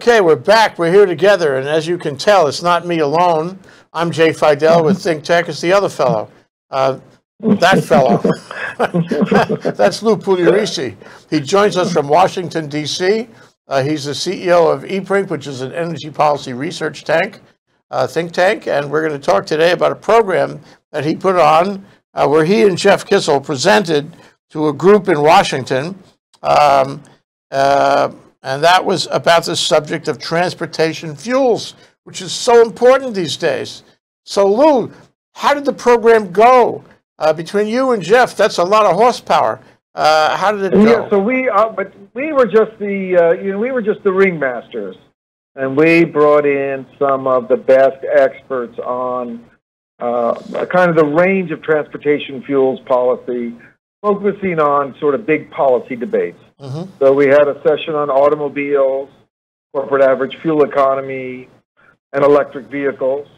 Okay, we're back. We're here together, and as you can tell, it's not me alone. I'm Jay Fidell with Think Tech. It's the other fellow. Uh, that fellow. That's Lou Pugliaresi. He joins us from Washington, D.C. Uh, he's the CEO of EPRINC, which is an energy policy research tank, uh, think tank, and we're going to talk today about a program that he put on uh, where he and Jeff Kissel presented to a group in Washington. Um, uh, and that was about the subject of transportation fuels, which is so important these days. So, Lou, how did the program go uh, between you and Jeff? That's a lot of horsepower. Uh, how did it go? Yeah, so we, uh, but we were just the, uh, you know, we were just the ringmasters, and we brought in some of the best experts on uh, kind of the range of transportation fuels policy, focusing on sort of big policy debates. Mm-hmm. So we had a session on automobiles, corporate average fuel economy, and electric vehicles.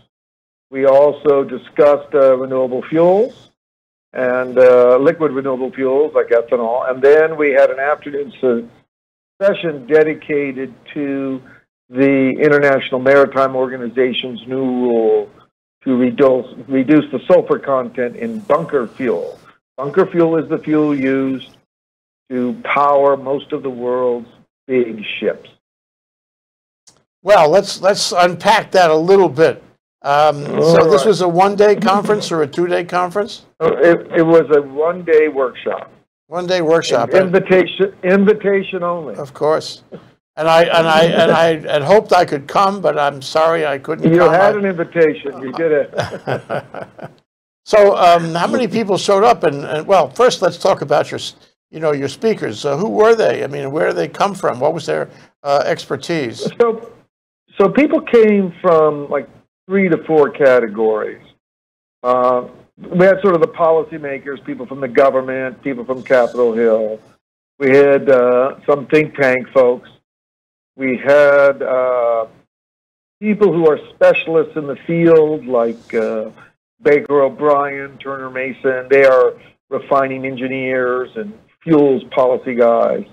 We also discussed uh, renewable fuels and uh, liquid renewable fuels like ethanol. And then we had an afternoon session dedicated to the International Maritime Organization's new rule to reduce, reduce the sulfur content in bunker fuel. Bunker fuel is the fuel used to power most of the world's big ships. Well, let's let's unpack that a little bit. Um, so right. this was a one-day conference or a two-day conference? Uh, it, it was a one-day workshop. One-day workshop. Invitation, invitation only. Of course. And I and I and I had hoped I could come, but I'm sorry I couldn't. You come. had an invitation. You did it. so, um, how many people showed up? And, and, well, first, let's talk about your you know, your speakers. Uh, who were they? I mean, where did they come from? What was their uh, expertise? So, so people came from like three to four categories. Uh, we had sort of the policymakers, people from the government, people from Capitol Hill. We had uh, some think tank folks. We had uh, people who are specialists in the field, like uh, Baker O'Brien, Turner Mason. They are refining engineers and fuels policy guys.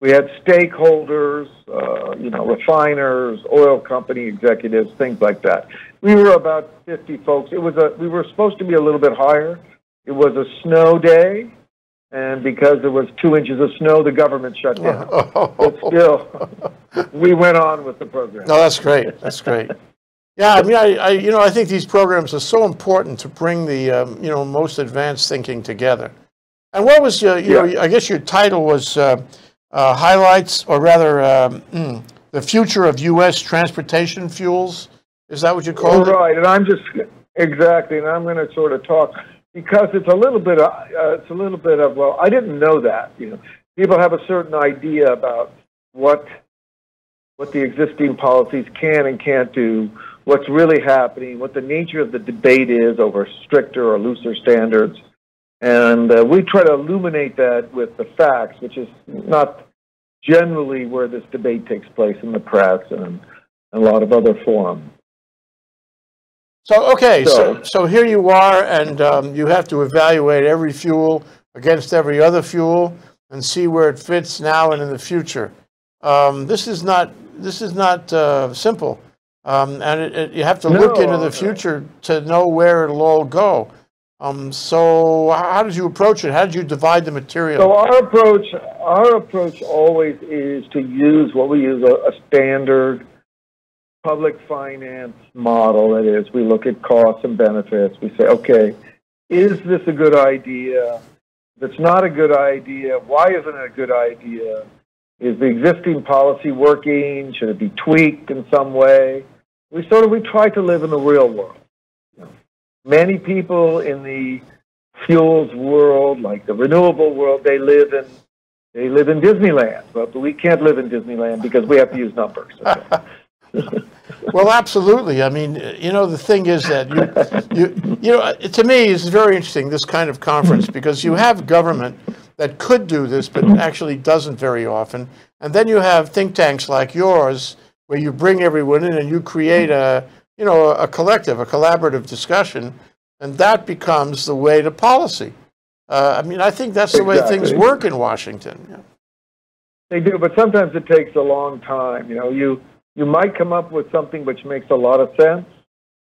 We had stakeholders, uh, you know, refiners, oil company executives, things like that. We were about 50 folks. It was a, we were supposed to be a little bit higher. It was a snow day, and because there was two inches of snow, the government shut down. but still, we went on with the program. No, that's great. That's great. Yeah, I mean, I, I, you know, I think these programs are so important to bring the, um, you know, most advanced thinking together. And what was your, you yeah. I guess your title was uh, uh, highlights, or rather, um, mm, the future of U.S. transportation fuels. Is that what you call it? Right, and I'm just exactly, and I'm going to sort of talk because it's a little bit, of, uh, it's a little bit of well, I didn't know that. You know, people have a certain idea about what what the existing policies can and can't do, what's really happening, what the nature of the debate is over stricter or looser standards. And uh, we try to illuminate that with the facts, which is not generally where this debate takes place in the press and a lot of other forums. So, okay, so, so, so here you are, and um, you have to evaluate every fuel against every other fuel and see where it fits now and in the future. Um, this is not, this is not uh, simple. Um, and it, it, you have to look into the future to know where it'll all go. Um, so how did you approach it? How did you divide the material? So our approach, our approach always is to use what we use a, a standard public finance model. That is, we look at costs and benefits. We say, okay, is this a good idea? If it's not a good idea, why isn't it a good idea? Is the existing policy working? Should it be tweaked in some way? We sort of we try to live in the real world many people in the fuels world, like the renewable world, they live in they live in Disneyland, but we can't live in Disneyland because we have to use numbers. Okay? well, absolutely. I mean, you know, the thing is that you, you, you know, to me, it's very interesting this kind of conference because you have government that could do this, but actually doesn't very often, and then you have think tanks like yours where you bring everyone in and you create a you know, a, collective, a collaborative discussion, and that becomes the way to policy. Uh, I mean, I think that's the exactly. way things work in Washington. Yeah. They do, but sometimes it takes a long time. You know, you you might come up with something which makes a lot of sense,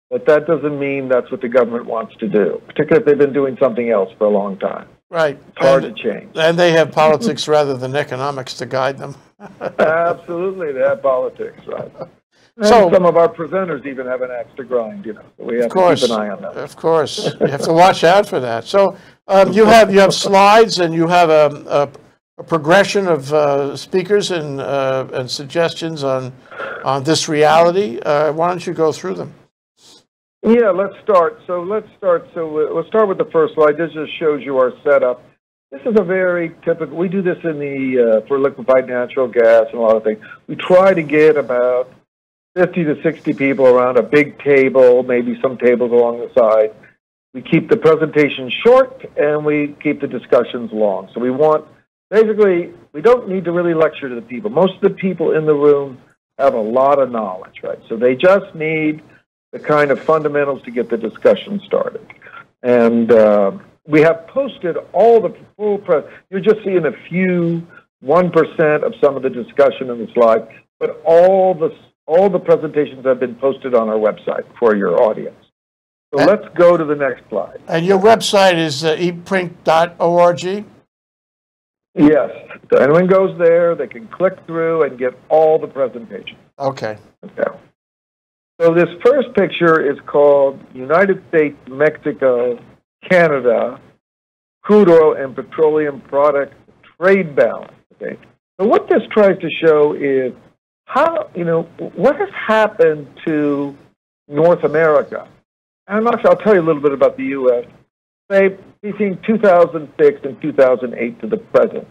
but that doesn't mean that's what the government wants to do. Particularly if they've been doing something else for a long time. Right. It's hard and, to change. And they have politics rather than economics to guide them. Absolutely, they have politics, right? And So- some of our presenters even have an axe to grind. You know, we have course, to keep an eye on them. of course, you have to watch out for that. So um, you have you have slides and you have a, a, a progression of uh, speakers and uh, and suggestions on on this reality. Uh, why don't you go through them? Yeah, let's start. So let's start. So let's start with the first slide. This just shows you our setup. This is a very typical. We do this in the uh, for liquefied natural gas and a lot of things. We try to get about fifty to sixty people around a big table, maybe some tables along the side. We keep the presentation short and we keep the discussions long. So we want basically we don't need to really lecture to the people. Most of the people in the room have a lot of knowledge, right? So they just need the kind of fundamentals to get the discussion started. And uh, we have posted all the full press. You're just seeing a few, one percent of some of the discussion in the slide, but all the all the presentations have been posted on our website for your audience. So And- let's go to the next slide. And your website is uh, eprinc.org. Yes, so anyone goes there, they can click through and get all the presentations. Okay. Okay. So this first picture is called United States, Mexico, Canada, crude oil and petroleum product trade balance. Okay. So what this tries to show is how, you know, what has happened to North America. And actually, I'll tell you a little bit about the U.S. Say between 2006 and 2008 to the present.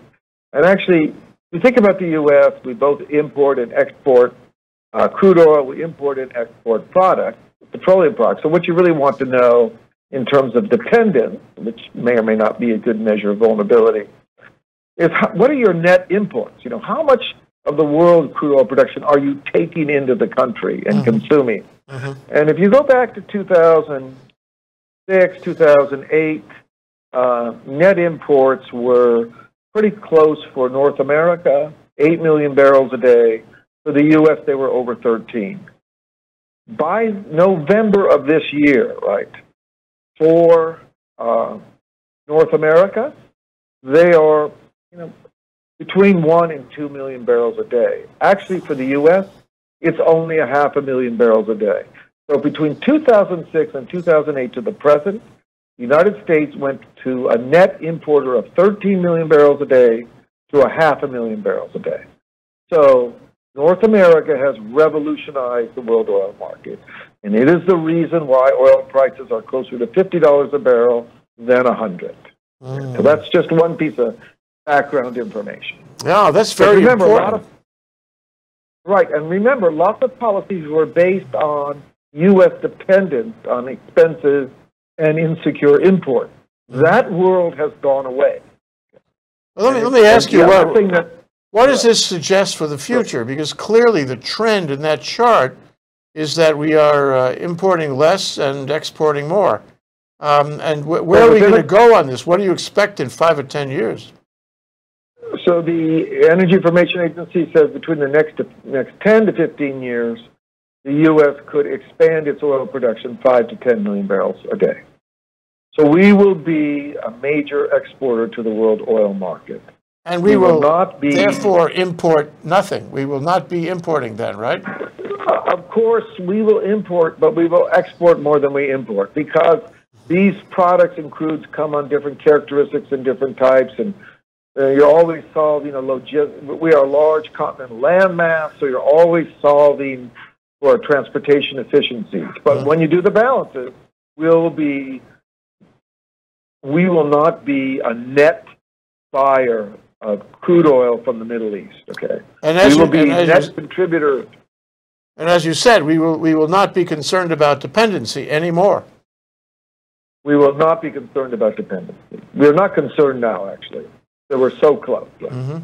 And actually, if you think about the U.S., we both import and export uh, crude oil, we import and export products, petroleum products. So what you really want to know in terms of dependence, which may or may not be a good measure of vulnerability, is how, what are your net imports? You know, how much of the world crude oil production are you taking into the country and Mhm. consuming? Mhm. And if you go back to 2006, 2008, uh, net imports were pretty close for North America, 8 million barrels a day. For the U.S., they were over 13. By November of this year, right, for uh, North America, they are, you know, between 1 and 2 million barrels a day. Actually, for the U.S., it's only a half a million barrels a day. So between 2006 and 2008 to the present, the United States went to a net importer of 13 million barrels a day to a half a million barrels a day. So North America has revolutionized the world oil market. And it is the reason why oil prices are closer to $50 a barrel than 100. So Mm. that's just one piece of background information. Yeah, that's very remember, important. of, right, and remember, lots of policies were based on U.S. dependence on expenses and insecure imports. That world has gone away. Well, let me let me ask you what one thing that what does this suggest for the future? Because clearly the trend in that chart is that we are uh, importing less and exporting more. Um, and wh- where are we going to go on this? What do you expect in five or ten years? So the Energy Information Agency says between the next next 10 to 15 years, the U.S. could expand its oil production 5 to 10 million barrels a day. So we will be a major exporter to the world oil market. And we, will, not be. therefore import nothing. We will not be importing then, right? Of course, we will import, but we will export more than we import because these products and crudes come on different characteristics and different types, and uh, you're always solving a logis- We are a large continental landmass, so you're always solving for transportation efficiencies. But Mhm. when you do the balances, we'll be we will not be a net buyer of crude oil from the Middle East. Okay, And as we you, will be and as net you, contributor. and as you said, we will we will not be concerned about dependency anymore. We will not be concerned about dependency. We're not concerned now, actually. So we're so close. hmm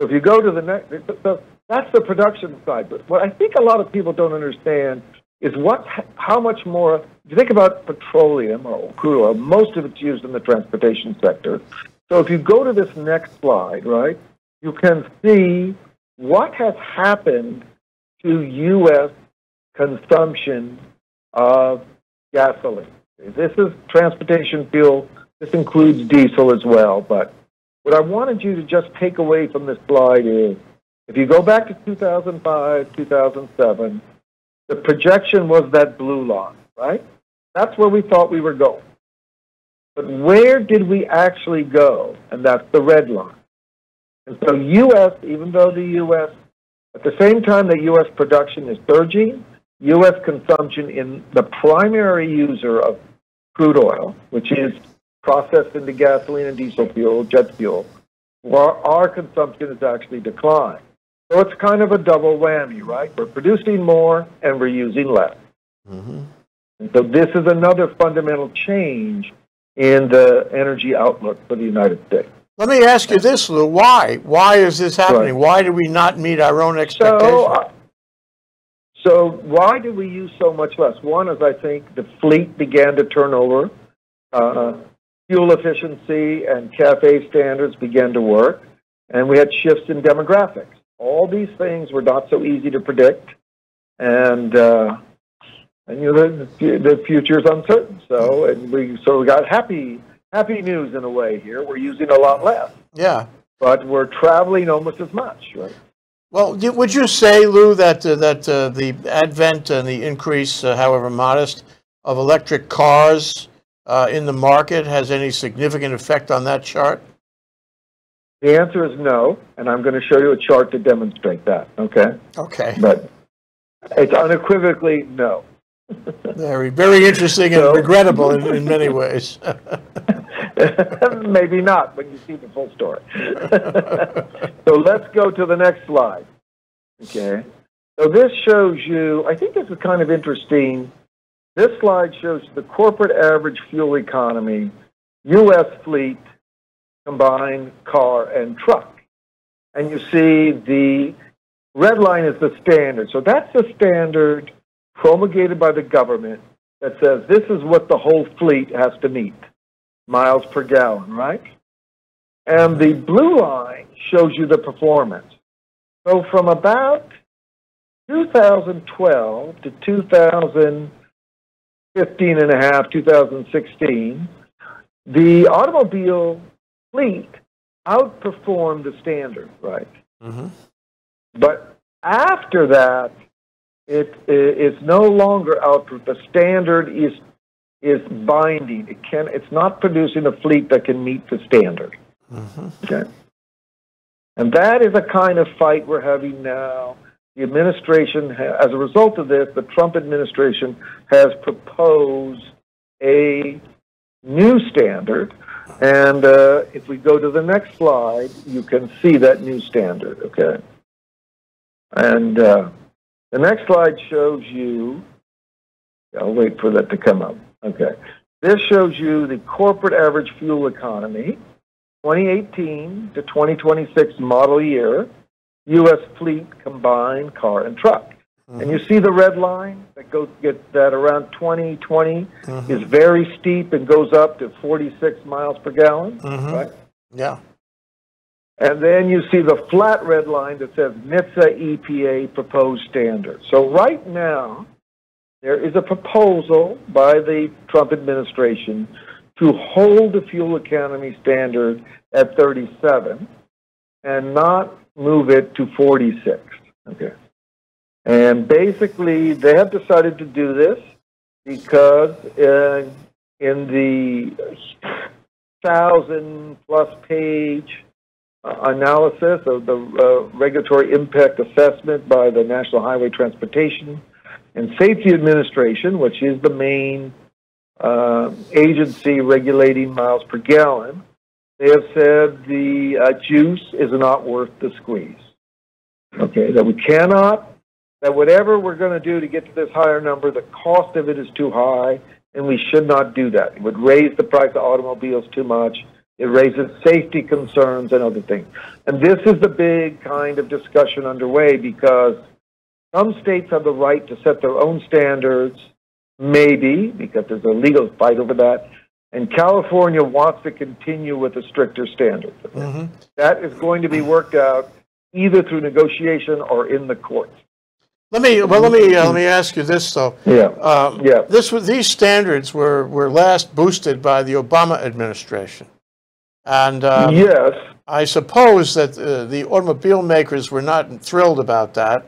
So if you go to the next, so that's the production side. But what I think a lot of people don't understand is what, how much more. If you think about petroleum or crude oil, most of it's used in the transportation sector. So if you go to this next slide, right, you can see what has happened to U.S. consumption of gasoline. This is transportation fuel. This includes diesel as well. But what I wanted you to just take away from this slide is if you go back to 2005, 2007, the projection was that blue line, right? That's where we thought we were going. But where did we actually go? And that's the red line. And so U.S., even though the U.S., at the same time that U.S. production is surging, U.S. consumption in the primary user of crude oil, which is processed into gasoline and diesel fuel, jet fuel, our, our consumption has actually declined. So it's kind of a double whammy, right? We're producing more and we're using less. Mm-hmm. And so this is another fundamental change in the energy outlook for the United States. Let me ask you this, Lou. Why? Why is this happening? Right. Why do we not meet our own expectations? So, uh, so why do we use so much less? One is I think the fleet began to turn over. Uh, fuel efficiency and CAFE standards began to work, and we had shifts in demographics. All these things were not so easy to predict, and uh, and you know the, the future is uncertain. So and we so we got happy happy news in a way here. We're using a lot less. Yeah, but we're traveling almost as much, right? Well, would you say, Lou, that uh, that uh, the advent and the increase, uh, however modest, of electric cars Uh, in the market has any significant effect on that chart? The answer is no, and I'm going to show you a chart to demonstrate that. Okay. Okay. But it's unequivocally no. very, very interesting and so, regrettable in, in many ways. Maybe not when you see the full story. so let's go to the next slide. Okay. So this shows you, I think this is kind of interesting this slide shows the corporate average fuel economy, U.S. fleet, combined car and truck. And you see the red line is the standard. So that's the standard promulgated by the government that says this is what the whole fleet has to meet miles per gallon, right? And the blue line shows you the performance. So from about 2012 to 2000 15 and a half, 2016, the automobile fleet outperformed the standard, right? Mm-hmm. But after that, it is no longer out. The standard is is binding. It can. It's not producing a fleet that can meet the standard. Mm-hmm. Okay. And that is a kind of fight we're having now the administration, as a result of this, the Trump administration has proposed a new standard. And uh, if we go to the next slide, you can see that new standard, okay? And uh, the next slide shows you, I'll wait for that to come up, okay? This shows you the corporate average fuel economy, 2018 to 2026 model year. U.S. fleet combined car and truck. Mm-hmm. And you see the red line that goes get that around 2020 mm-hmm. is very steep and goes up to 46 miles per gallon. Mm-hmm. Right? Yeah. And then you see the flat red line that says NHTSA EPA proposed standard. So right now, there is a proposal by the Trump administration to hold the fuel economy standard at 37 and not move it to 46. Okay. And basically, they have decided to do this because uh, in the thousand plus page uh, analysis of the uh, regulatory impact assessment by the National Highway Transportation and Safety Administration, which is the main uh, agency regulating miles per gallon, they have said the uh, juice is not worth the squeeze. Okay, that we cannot, that whatever we're going to do to get to this higher number, the cost of it is too high, and we should not do that. It would raise the price of automobiles too much. It raises safety concerns and other things. And this is the big kind of discussion underway because some states have the right to set their own standards, maybe, because there's a legal fight over that. And California wants to continue with a stricter standard. Mhm. That is going to be worked out either through negotiation or in the courts. Let me, well, let me, uh, let me ask you this, though. Yeah. Um, Yeah. This was, these standards were, were last boosted by the Obama administration. And um, yes. I suppose that uh, the automobile makers were not thrilled about that,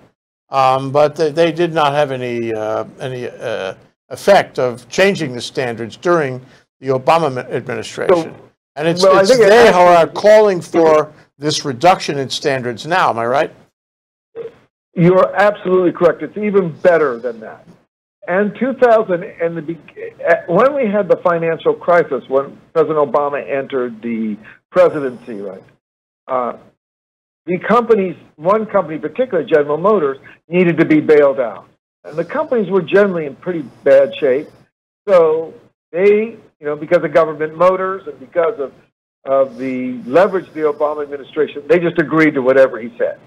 um, but they, they did not have any, uh, any uh, effect of changing the standards during the Obama ma- administration. And it's, well, I it's think it they who are calling for this reduction in standards now, am I right? You're absolutely correct. It's even better than that. And 2000, and the, eh, when we had the financial crisis, when President Obama entered the presidency, right? Uh, the companies, one company, particularly General Motors, needed to be bailed out, and the companies were generally in pretty bad shape. So they, you know, because of government motors and because of of the leverage of the Obama administration, they just agreed to whatever he said.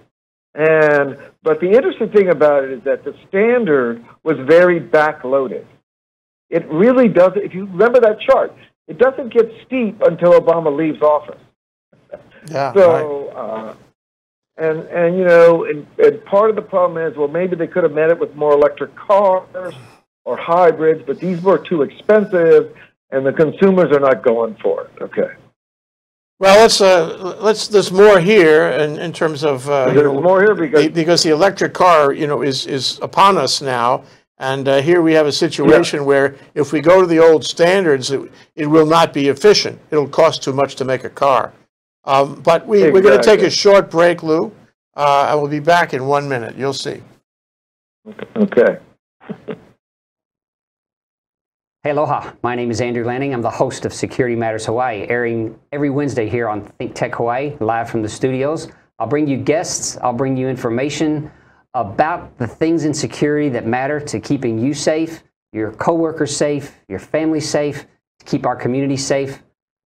And but the interesting thing about it is that the standard was very backloaded. It really doesn't. If you remember that chart, it doesn't get steep until Obama leaves office. Yeah. right. So, uh, and and you know, and, and part of the problem is, well, maybe they could have met it with more electric cars or hybrids, but these were too expensive, and the consumers are not going for it. Okay, Well, let's, uh, let's, there's more here in, in terms of, uh, you there's know, more here because Be- Because the electric car, you know, is, is upon us now. And uh, here we have a situation where if we go to the old standards, it, it will not be efficient. It'll cost too much to make a car. Um, but we, we're going to take a short break, Lou. Uh, and we'll be back in one minute. You'll see. okay. Hey, aloha. My name is Andrew Lanning. I'm the host of Security Matters Hawaii, airing every Wednesday here on Think Tech Hawaii, live from the studios. I'll bring you guests, I'll bring you information about the things in security that matter to keeping you safe, your coworkers safe, your family safe, to keep our community safe.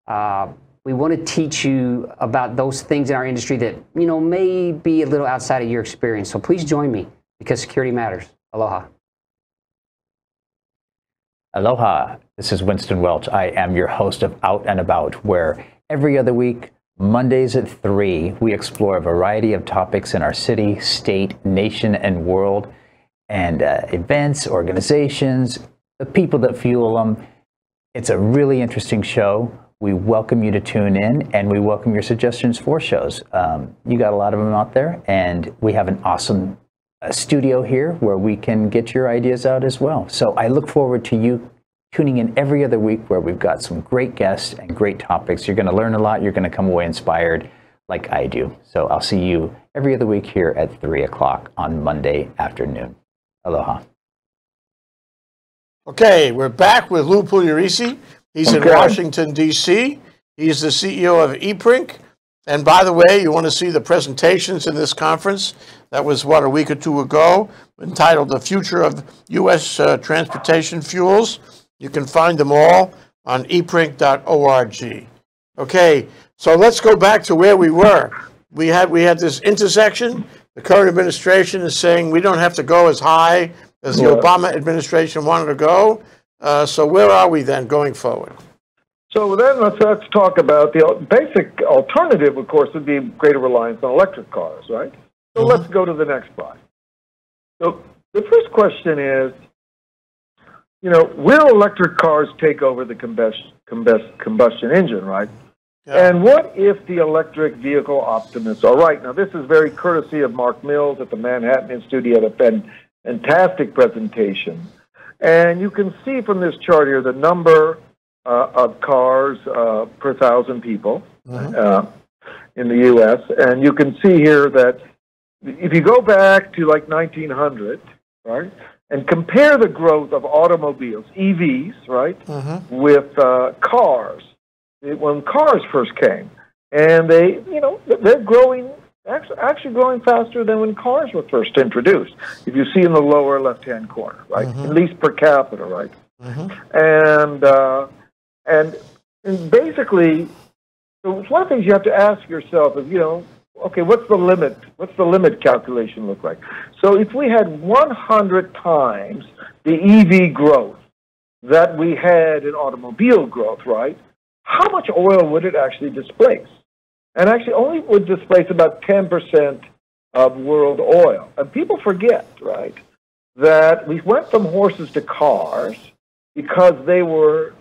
Uh, we want to teach you about those things in our industry that, you know, may be a little outside of your experience. So please join me because security matters. Aloha. Aloha, this is Winston Welch. I am your host of Out and About, where every other week, Mondays at 3, we explore a variety of topics in our city, state, nation, and world, and uh, events, organizations, the people that fuel them. It's a really interesting show. We welcome you to tune in and we welcome your suggestions for shows. Um, you got a lot of them out there, and we have an awesome studio here where we can get your ideas out as well. So I look forward to you tuning in every other week where we've got some great guests and great topics. You're going to learn a lot, you're going to come away inspired like I do. So I'll see you every other week here at 3 o'clock on Monday afternoon. Aloha. Okay, we're back with Lou Pugliaresi. He's oh, in Washington, D.C. He's the CEO of EPRINC. And by the way, you want to see the presentations in this conference? That was, what, a week or two ago, entitled The Future of U.S. Uh, Transportation Fuels. You can find them all on eprinc.org. Okay, so let's go back to where we were. We had, we had this intersection. The current administration is saying we don't have to go as high as the Yeah. Obama administration wanted to go. Uh, so where are we then going forward? So then let's, let's talk about the basic alternative, of course, would be greater reliance on electric cars, right? So mm-hmm. let's go to the next slide. So the first question is, you know, will electric cars take over the combustion, combust, combustion engine, right? Yeah. And what if the electric vehicle optimists are right? Now, this is very courtesy of Mark Mills at the Manhattan Institute. He had a fantastic presentation. And you can see from this chart here the number uh, of cars uh, per thousand people uh, in the U.S. And you can see here that if you go back to like 1900, right, and compare the growth of automobiles, EVs, right, Mhm. with uh, cars, it- when cars first came, and they, you know, they're growing, actually, actually growing faster than when cars were first introduced. If you see in the lower left-hand corner, right, at least per capita, right, Mhm. and uh, and and basically, it's one of the things you have to ask yourself is, you know, okay, what's the limit? What's the limit calculation look like? So if we had 100 times the EV growth that we had in automobile growth, right? How much oil would it actually displace? And actually only would displace about 10% of world oil. And people forget, right, that we went from horses to cars because they were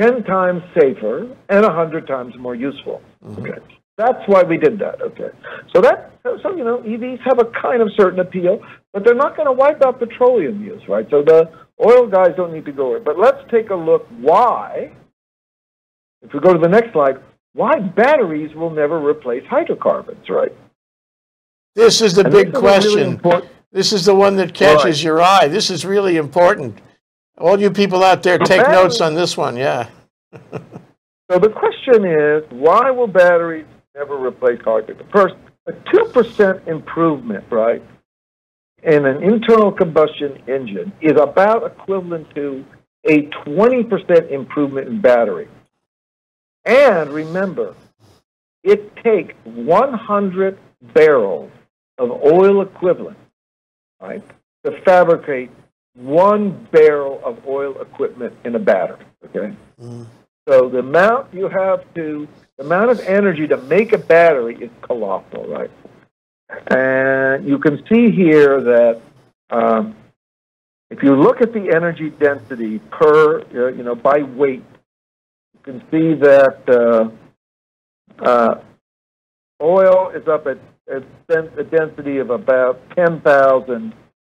10 times safer and 100 times more useful. Mm-hmm. Okay. That's why we did that. Okay. So that, so, you know, EVs have a kind of certain appeal, but they're not going to wipe out petroleum use, right? So the oil guys don't need to go in. But let's take a look why, if we go to the next slide, why batteries will never replace hydrocarbons, right? This is the And big is really question. This is the one that catches Right. your eye. This is really important. All you people out there, take batteries- notes on this one. Yeah. So the question is, why will batteries never replace hydrogen? First, a 2% improvement, right, in an internal combustion engine is about equivalent to a 20% improvement in battery. And remember, it takes 100 barrels of oil equivalent, right, to fabricate one barrel of oil equipment in a battery, okay? So the amount you have to, the amount of energy to make a battery is colossal, right? And you can see here that um, if you look at the energy density per, uh, you know, by weight, you can see that uh, uh, oil is up at, at a density of about 10,000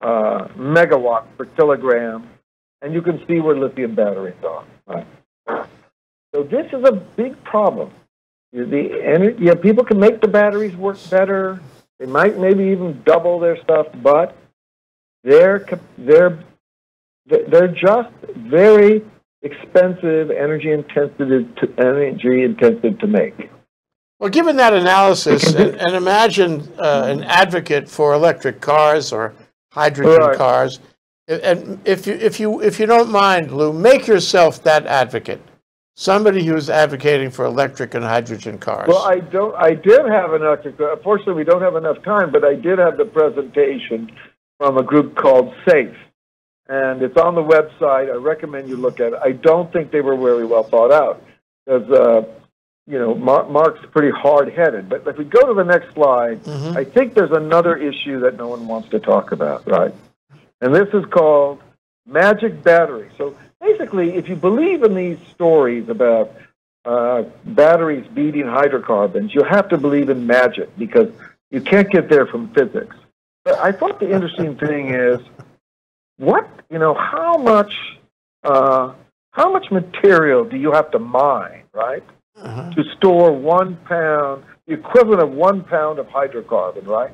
uh, megawatts per kilogram, and you can see where lithium batteries are. Right? So this is a big problem. The ener- yeah, people can make the batteries work better. They might maybe even double their stuff, but they're they're they're just very expensive, energy intensive, to, energy intensive to make. Well, given that analysis, and, and imagine uh, an advocate for electric cars or hydrogen Right. cars, and if you if you if you don't mind, Lou, make yourself that advocate. Somebody who's advocating for electric and hydrogen cars. Well, I don't. I did have an electric. Unfortunately, we don't have enough time, but I did have the presentation from a group called SAFE, and it's on the website. I recommend you look at it. I don't think they were very well thought out because, uh, you know, Mar- Mark's pretty hard-headed. But if we go to the next slide, Mhm. I think there's another issue that no one wants to talk about, right? And this is called magic battery. So basically, if you believe in these stories about uh, batteries beating hydrocarbons, you have to believe in magic because you can't get there from physics. But I thought the interesting thing is what you know how much uh, how much material do you have to mine, right, Uh-huh. to store one pound, the equivalent of one pound of hydrocarbon, right?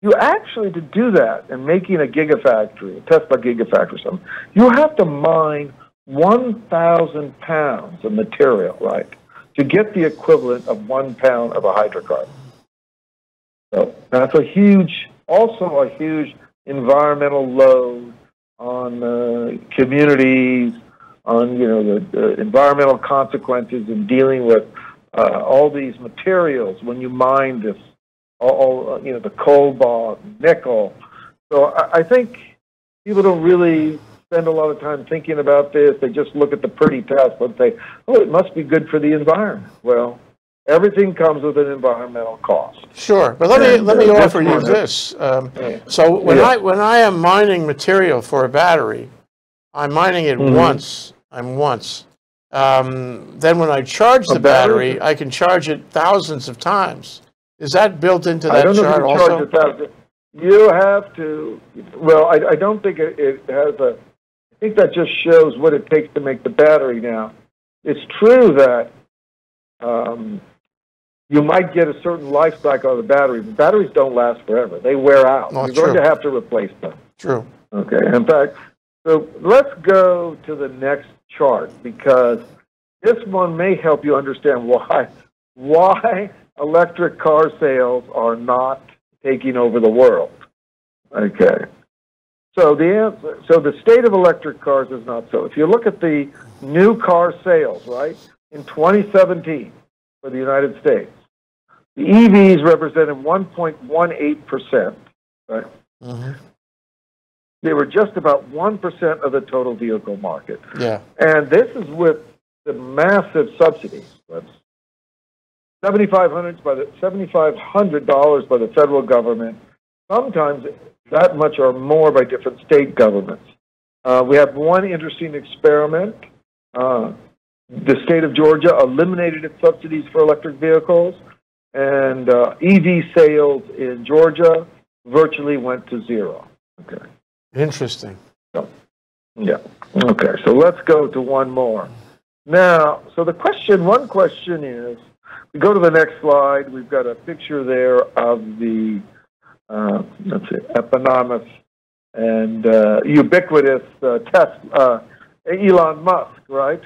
You actually to do that and making a gigafactory, a Tesla gigafactory, or something, you have to mine 1,000 pounds of material, right, to get the equivalent of one pound of a hydrocarbon. So that's a huge, also a huge environmental load on uh, communities, on you know the, the environmental consequences in dealing with uh, all these materials when you mine this, all, all uh, you know the cobalt, nickel. So I, I think people don't really spend a lot of time thinking about this. They just look at the pretty test and say, "Oh, it must be good for the environment." Well, everything comes with an environmental cost. Sure, but let me And, let me uh, offer you this. Um, Yeah. so when Yeah. I when I am mining material for a battery, I'm mining it Mhm. once. I'm once. Um, then when I charge the battery? I can charge it thousands of times. Is that built into that don't know if chart you also? charge. You have to. Well, I, I don't think it, it has a. I think that just shows what it takes to make the battery. Now, it's true that um, you might get a certain life cycle of the battery, but batteries don't last forever. They wear out. Oh, You're going to have to replace them. True. Okay. In fact, so let's go to the next chart because this one may help you understand why why electric car sales are not taking over the world. Okay. So the answer, so the state of electric cars is not so. If you look at the new car sales, right, in 2017 for the United States, the EVs represented 1.18 percent, right? Mhm. They were just about 1% of the total vehicle market. Yeah. And this is with the massive subsidies. That's 7,500 by the $7,500 by the federal government, sometimes that much or more by different state governments. Uh, we have one interesting experiment. Uh, the state of Georgia eliminated its subsidies for electric vehicles, and uh, EV sales in Georgia virtually went to zero. Okay. Interesting. Yeah. Okay. So let's go to one more. Now, so the question, one question is, we go to the next slide. We've got a picture there of the, uh, let's see, eponymous and uh, ubiquitous uh, Tesla, uh, Elon Musk, right?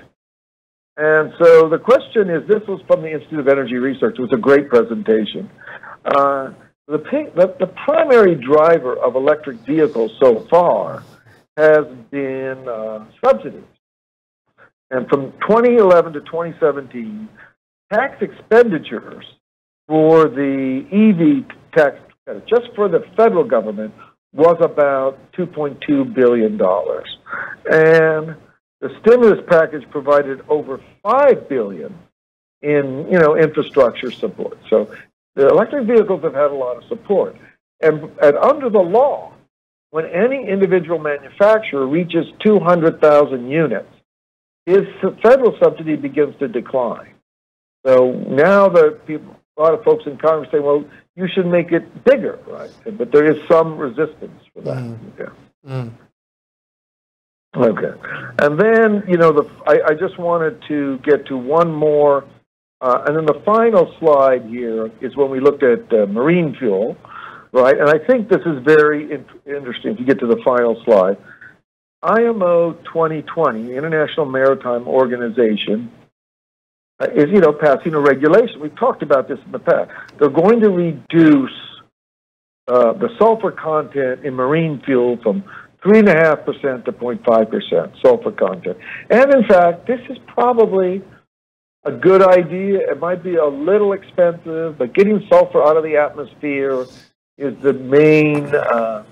And so the question is, this was from the Institute of Energy Research. It was a great presentation. The, the, the primary driver of electric vehicles so far has been uh, subsidies. And from 2011 to 2017, tax expenditures for the EV tax credit, just for the federal government, was about $2.2 billion. And the stimulus package provided over 5 billion in, you know, infrastructure support. So the electric vehicles have had a lot of support. And, and under the law, when any individual manufacturer reaches 200,000 units, his federal subsidy begins to decline. So now the people, a lot of folks in Congress say, well, you should make it bigger, right? But there is some resistance for that. Mm. Yeah. Mm. Okay. And then, you know, the, I, I just wanted to get to one more. Uh, and then the final slide here is when we looked at uh, marine fuel, right? And I think this is very in- interesting if you get to the final slide. IMO 2020, the International Maritime Organization, uh, is, you know, passing a regulation. We've talked about this in the past. They're going to reduce uh, the sulfur content in marine fuel from 3.5% to 0.5% sulfur content. And in fact, this is probably a good idea. It might be a little expensive, but getting sulfur out of the atmosphere is the main, uh,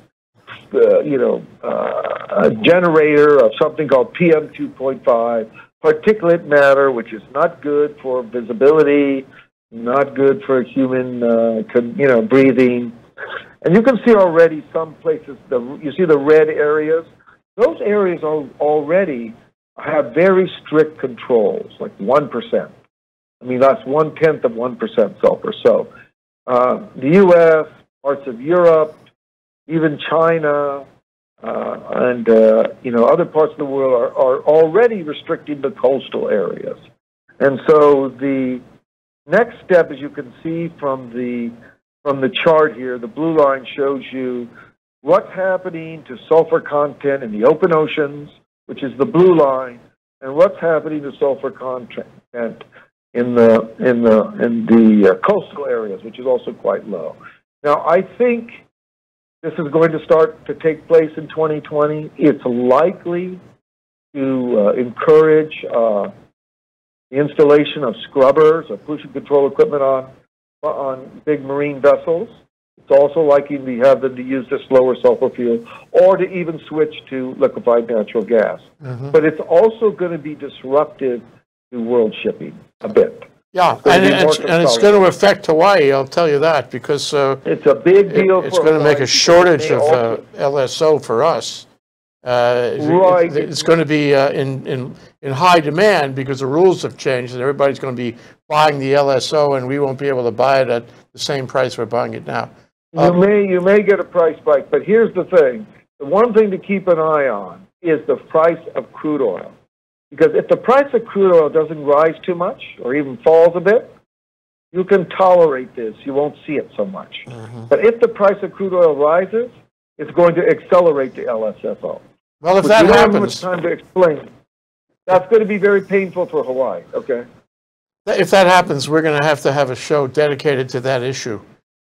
uh, you know, uh, generator of something called PM2.5, particulate matter, which is not good for visibility, not good for human, uh, con- you know, breathing. And you can see already some places, the, you see the red areas. Those areas are already have very strict controls, like 1%. I mean, that's one tenth of 1% sulfur. So uh, the U.S., parts of Europe, even China, uh, and uh, you know other parts of the world are, are already restricting the coastal areas. And so the next step, as you can see from the from the chart here, the blue line shows you what's happening to sulfur content in the open oceans, which is the blue line, and what's happening to sulfur content in the in the in the uh, coastal areas, which is also quite low. Now, I think this is going to start to take place in 2020. It's likely to uh, encourage uh, the installation of scrubbers or pollution control equipment on on big marine vessels. It's also likely to have them to use this lower sulfur fuel or to even switch to liquefied natural gas. Mhm. But it's also going to be disruptive to world shipping a bit. Yeah, gonna and it's, and it's going to affect Hawaii, I'll tell you that, because uh, It's a big it- deal it's for going to make a shortage of uh, LSO for us. Uh, it- Right. It's going to be uh, in, in, in high demand because the rules have changed and everybody's going to be buying the LSO and we won't be able to buy it at the same price we're buying it now. You um, may you may get a price spike, but here's the thing: the one thing to keep an eye on is the price of crude oil, because if the price of crude oil doesn't rise too much or even falls a bit, you can tolerate this. You won't see it so much. Mm-hmm. But if the price of crude oil rises, it's going to accelerate the LSFO. Well, if that have much time to explain. That's going to be very painful for Hawaii. Okay. if that happens, we're going to have to have a show dedicated to that issue.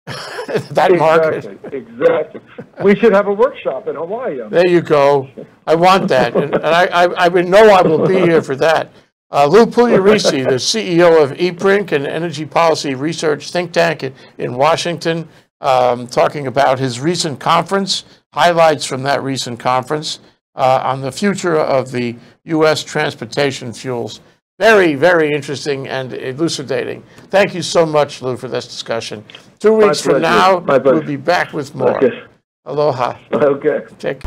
That market. Exactly. Exactly. we should have a workshop in Hawaii. There you go. I want that, and, and I, I, I would know I will be here for that. Uh, Lou Pugliaresi, the CEO of EPRINC, an energy policy research think tank in, in Washington. um, talking about his recent conference, highlights from that recent conference uh, on the future of the U.S. transportation fuels. Very, very interesting and elucidating. Thank you so much, Lou, for this discussion. Two weeks from now, we'll be back with more. Okay. Aloha. Okay. Take